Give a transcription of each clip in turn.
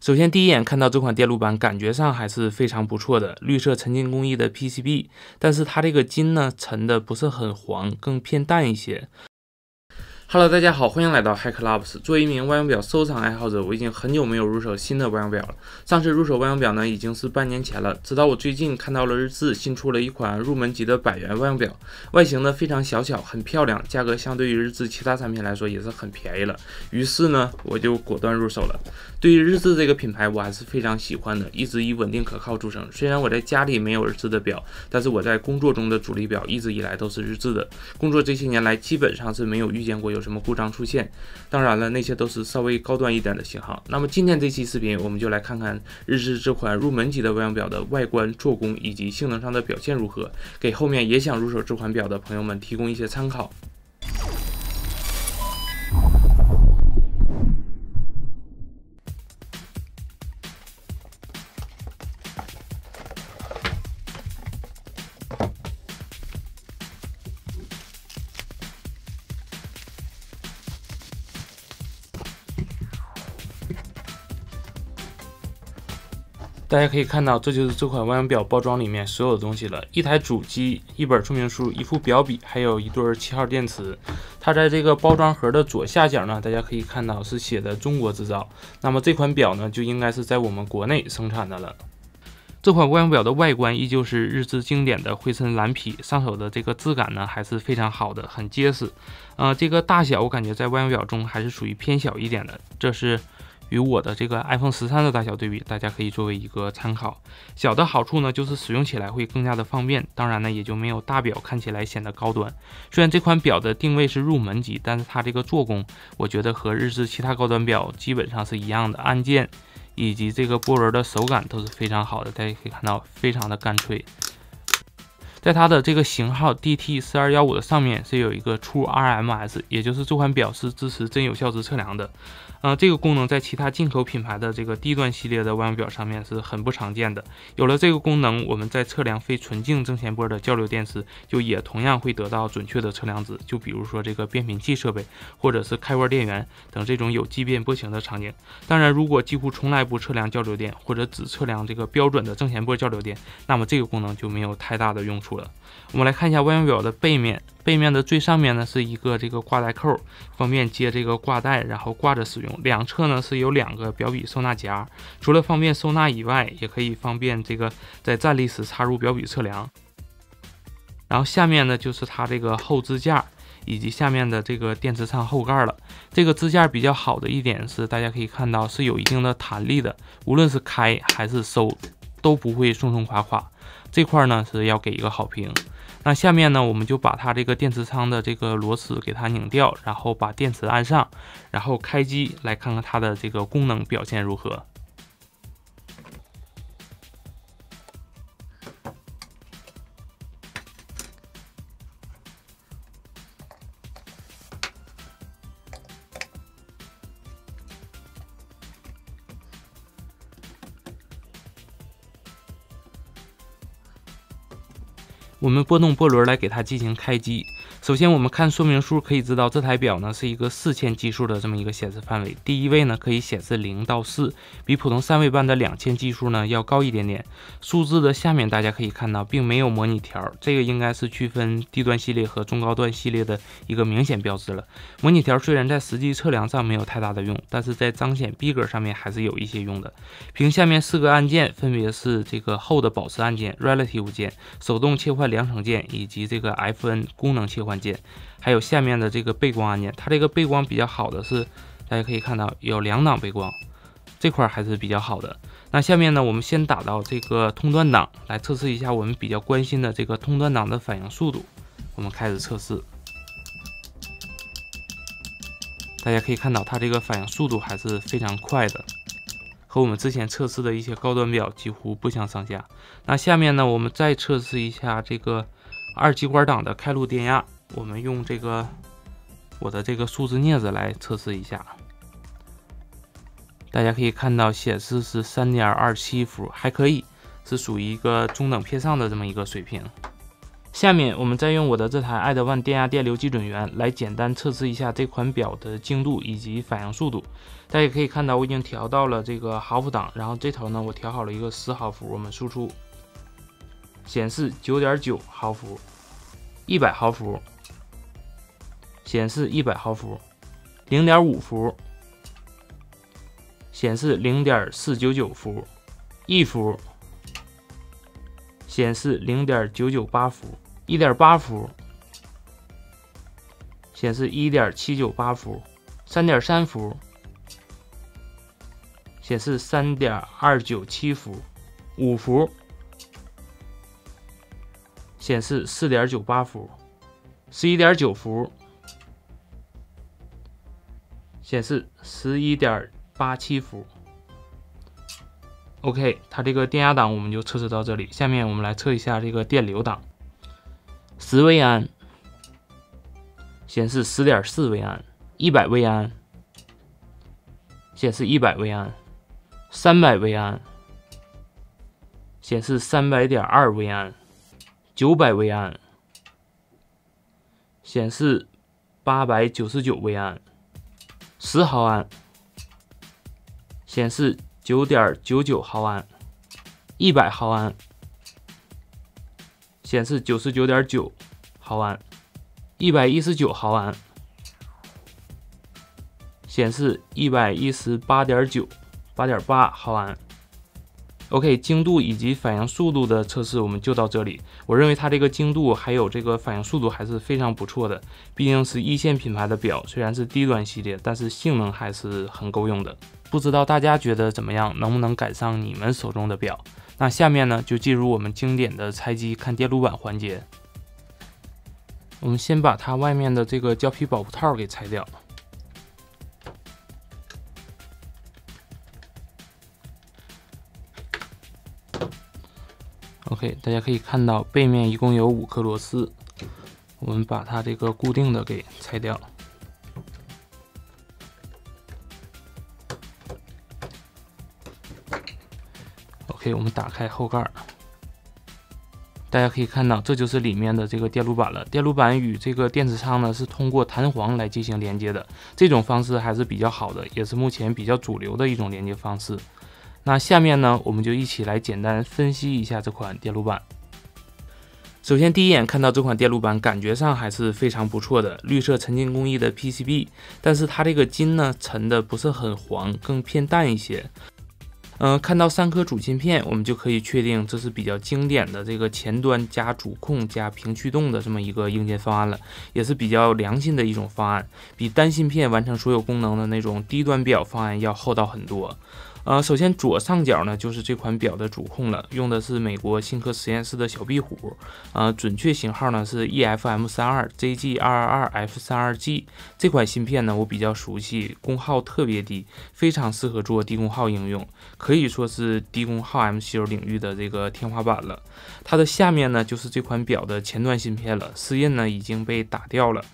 首先，第一眼看到这款电路板，感觉上还是非常不错的，绿色沉浸工艺的 PCB，但是它这个金呢，沉的不是很黄，更偏淡一些。Hello，大家好，欢迎来到 Hack Labs。作为一名万用表收藏爱好者，我已经很久没有入手新的万用表了。上次入手万用表呢，已经是半年前了。直到我最近看到了日志新出了一款入门级的百元万用表，外形呢非常小巧，很漂亮，价格相对于日志其他产品来说也是很便宜了。于是呢，我就果断入手了。对于日志这个品牌，我还是非常喜欢的，一直以稳定可靠著称。虽然我在家里没有日志的表，但是我在工作中的主力表一直以来都是日志的。工作这些年来，基本上是没有遇见过有。有什么故障出现？当然了，那些都是稍微高端一点的型号。那么今天这期视频，我们就来看看日志这款入门级的万用表的外观、做工以及性能上的表现如何，给后面也想入手这款表的朋友们提供一些参考。大家可以看到，这就是这款万用表包装里面所有的东西了：一台主机、一本说明书、一副表笔，还有一对七号电池。它在这个包装盒的左下角呢，大家可以看到是写的“中国制造”。那么这款表呢，就应该是在我们国内生产的了。这款万用表的外观依旧是日志经典的灰尘蓝皮，上手的这个质感呢还是非常好的，很结实。呃，这个大小我感觉在万用表中还是属于偏小一点的，这是。与我的这个 iPhone 十三的大小对比，大家可以作为一个参考。小的好处呢，就是使用起来会更加的方便，当然呢，也就没有大表看起来显得高端。虽然这款表的定位是入门级，但是它这个做工，我觉得和日志其他高端表基本上是一样的，按键以及这个波轮的手感都是非常好的。大家可以看到，非常的干脆。在它的这个型号 DT 四二幺五的上面是有一个 True RMS，也就是这款表是支持真有效值测量的。呃，这个功能在其他进口品牌的这个低端系列的万用表上面是很不常见的。有了这个功能，我们在测量非纯净正弦波的交流电时，就也同样会得到准确的测量值。就比如说这个变频器设备，或者是开关电源等这种有畸变波形的场景。当然，如果几乎从来不测量交流电，或者只测量这个标准的正弦波交流电，那么这个功能就没有太大的用处了。我们来看一下万用表的背面。背面的最上面呢是一个这个挂带扣，方便接这个挂带，然后挂着使用。两侧呢是有两个表笔收纳夹，除了方便收纳以外，也可以方便这个在站立时插入表笔测量。然后下面呢就是它这个后支架以及下面的这个电池仓后盖了。这个支架比较好的一点是，大家可以看到是有一定的弹力的，无论是开还是收都不会松松垮垮。这块呢是要给一个好评。那下面呢，我们就把它这个电池仓的这个螺丝给它拧掉，然后把电池安上，然后开机来看看它的这个功能表现如何。我们拨动波轮来给它进行开机。首先，我们看说明书可以知道，这台表呢是一个四千基数的这么一个显示范围。第一位呢可以显示零到四，比普通三位半的两千基数呢要高一点点。数字的下面大家可以看到，并没有模拟条，这个应该是区分低端系列和中高端系列的一个明显标志了。模拟条虽然在实际测量上没有太大的用，但是在彰显逼格上面还是有一些用的。屏下面四个按键分别是这个后的保持按键 （Relative 键）、手动切换量程键以及这个 FN 功能切换。键还有下面的这个背光按键，它这个背光比较好的是，大家可以看到有两档背光，这块还是比较好的。那下面呢，我们先打到这个通端档来测试一下我们比较关心的这个通端档的反应速度。我们开始测试，大家可以看到它这个反应速度还是非常快的，和我们之前测试的一些高端表几乎不相上下。那下面呢，我们再测试一下这个二极管档的开路电压。我们用这个我的这个数字镊子来测试一下，大家可以看到显示是三点二七伏，还可以，是属于一个中等偏上的这么一个水平。下面我们再用我的这台爱德万电压电流基准源来简单测试一下这款表的精度以及反应速度。大家可以看到，我已经调到了这个毫伏档，然后这头呢，我调好了一个十毫伏，我们输出显示九点九毫伏，一百毫伏显示一百毫伏，零点五伏显示零点四九九伏，一伏。显示零点九九八伏，一点八伏显示一点七九八伏，三点三伏显示三点二九七伏，五伏显示四点九八伏，十一点九伏显示十一点八七伏。OK，它这个电压档我们就测试到这里。下面我们来测一下这个电流档，十微安显示十点四微安，一百微安显示一百微安，三百微安显示三百点二微安，九百微安显示八百九十九微安，十毫安显示。九点九九毫安，一百毫安显示九十九点九毫安，一百一十九毫安显示一百一十八点九八点八毫安。OK，精度以及反应速度的测试我们就到这里。我认为它这个精度还有这个反应速度还是非常不错的，毕竟是一线品牌的表，虽然是低端系列，但是性能还是很够用的。不知道大家觉得怎么样？能不能赶上你们手中的表？那下面呢，就进入我们经典的拆机看电路板环节。我们先把它外面的这个胶皮保护套给拆掉。OK，大家可以看到背面一共有五颗螺丝，我们把它这个固定的给拆掉。OK，我们打开后盖儿，大家可以看到，这就是里面的这个电路板了。电路板与这个电池仓呢是通过弹簧来进行连接的，这种方式还是比较好的，也是目前比较主流的一种连接方式。那下面呢，我们就一起来简单分析一下这款电路板。首先，第一眼看到这款电路板，感觉上还是非常不错的，绿色沉金工艺的 PCB，但是它这个金呢沉的不是很黄，更偏淡一些。嗯，看到三颗主芯片，我们就可以确定这是比较经典的这个前端加主控加平驱动的这么一个硬件方案了，也是比较良心的一种方案，比单芯片完成所有功能的那种低端表方案要厚道很多。呃，首先左上角呢就是这款表的主控了，用的是美国新科实验室的小壁虎，呃，准确型号呢是 EFM 三二 JG 二二二 F 三二 G。这款芯片呢我比较熟悉，功耗特别低，非常适合做低功耗应用，可可以说是低功耗 MCU 领域的这个天花板了。它的下面呢就是这款表的前端芯片了，丝印呢已经被打掉了。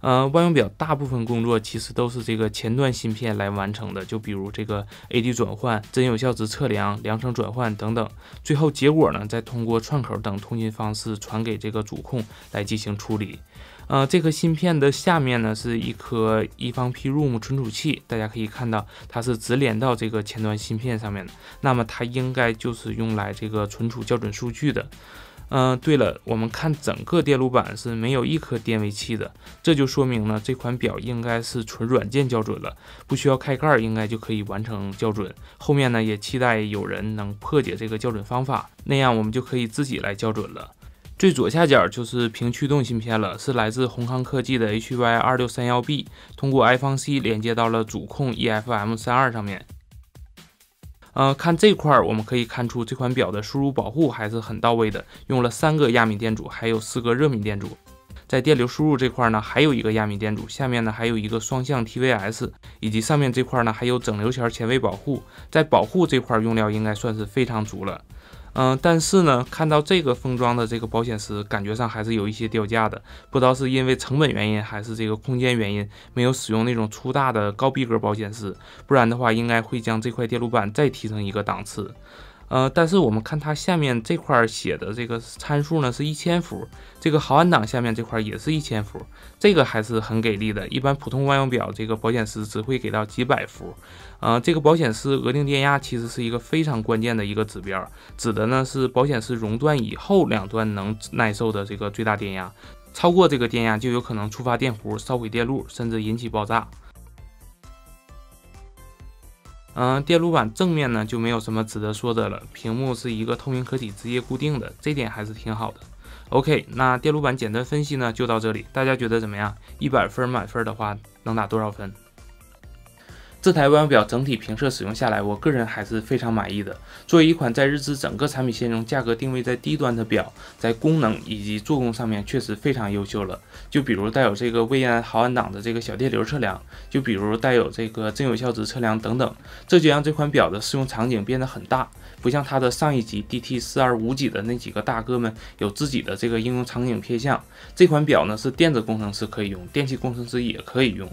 呃，万用表大部分工作其实都是这个前端芯片来完成的，就比如这个 AD 转换、真有效值测量、量程转换等等，最后结果呢再通过串口等通信方式传给这个主控来进行处理。呃，这颗芯片的下面呢是一颗一方 P ROM 存储器，大家可以看到它是直连到这个前端芯片上面的，那么它应该就是用来这个存储校准数据的。嗯，对了，我们看整个电路板是没有一颗电位器的，这就说明呢这款表应该是纯软件校准了，不需要开盖，应该就可以完成校准。后面呢也期待有人能破解这个校准方法，那样我们就可以自己来校准了。最左下角就是屏驱动芯片了，是来自宏康科技的 HY 二六三幺 B，通过 iPhone C 连接到了主控 EFM 三二上面。呃，看这块儿，我们可以看出这款表的输入保护还是很到位的，用了三个压敏电阻，还有四个热敏电阻。在电流输入这块呢，还有一个压敏电阻，下面呢还有一个双向 TVS，以及上面这块呢还有整流桥前位保护。在保护这块用料应该算是非常足了。嗯，但是呢，看到这个封装的这个保险丝，感觉上还是有一些掉价的。不知道是因为成本原因，还是这个空间原因，没有使用那种粗大的高逼格保险丝，不然的话，应该会将这块电路板再提升一个档次。呃，但是我们看它下面这块写的这个参数呢是一千伏，这个毫安档下面这块也是一千伏，这个还是很给力的。一般普通万用表这个保险丝只会给到几百伏，呃，这个保险丝额定电压其实是一个非常关键的一个指标，指的呢是保险丝熔断以后两端能耐受的这个最大电压，超过这个电压就有可能触发电弧、烧毁电路，甚至引起爆炸。嗯，电路板正面呢就没有什么值得说的了，屏幕是一个透明壳体，直接固定的，这点还是挺好的。OK，那电路板简单分析呢就到这里，大家觉得怎么样？一百分满分的话能打多少分？这台万用表整体评测使用下来，我个人还是非常满意的。作为一款在日资整个产品线中价格定位在低端的表，在功能以及做工上面确实非常优秀了。就比如带有这个微安毫安档的这个小电流测量，就比如带有这个真有效值测量等等，这就让这款表的适用场景变得很大。不像它的上一级 DT 四二五几的那几个大哥们有自己的这个应用场景偏向，这款表呢是电子工程师可以用，电气工程师也可以用。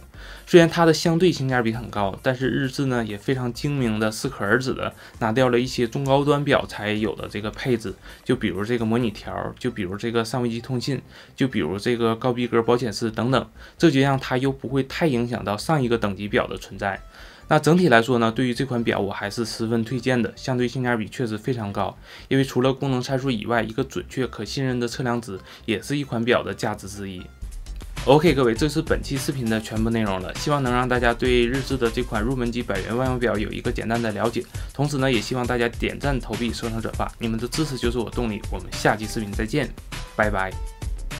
虽然它的相对性价比很高，但是日志呢也非常精明的适可而止的拿掉了一些中高端表才有的这个配置，就比如这个模拟条，就比如这个上位机通信，就比如这个高逼格保险丝等等，这就让它又不会太影响到上一个等级表的存在。那整体来说呢，对于这款表我还是十分推荐的，相对性价比确实非常高。因为除了功能参数以外，一个准确可信任的测量值也是一款表的价值之一。OK，各位，这是本期视频的全部内容了，希望能让大家对日志的这款入门级百元万用表有一个简单的了解。同时呢，也希望大家点赞、投币、收藏、转发，你们的支持就是我动力。我们下期视频再见，拜拜。